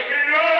Ich bin nur!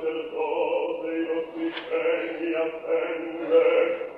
del dote io ti tegni attende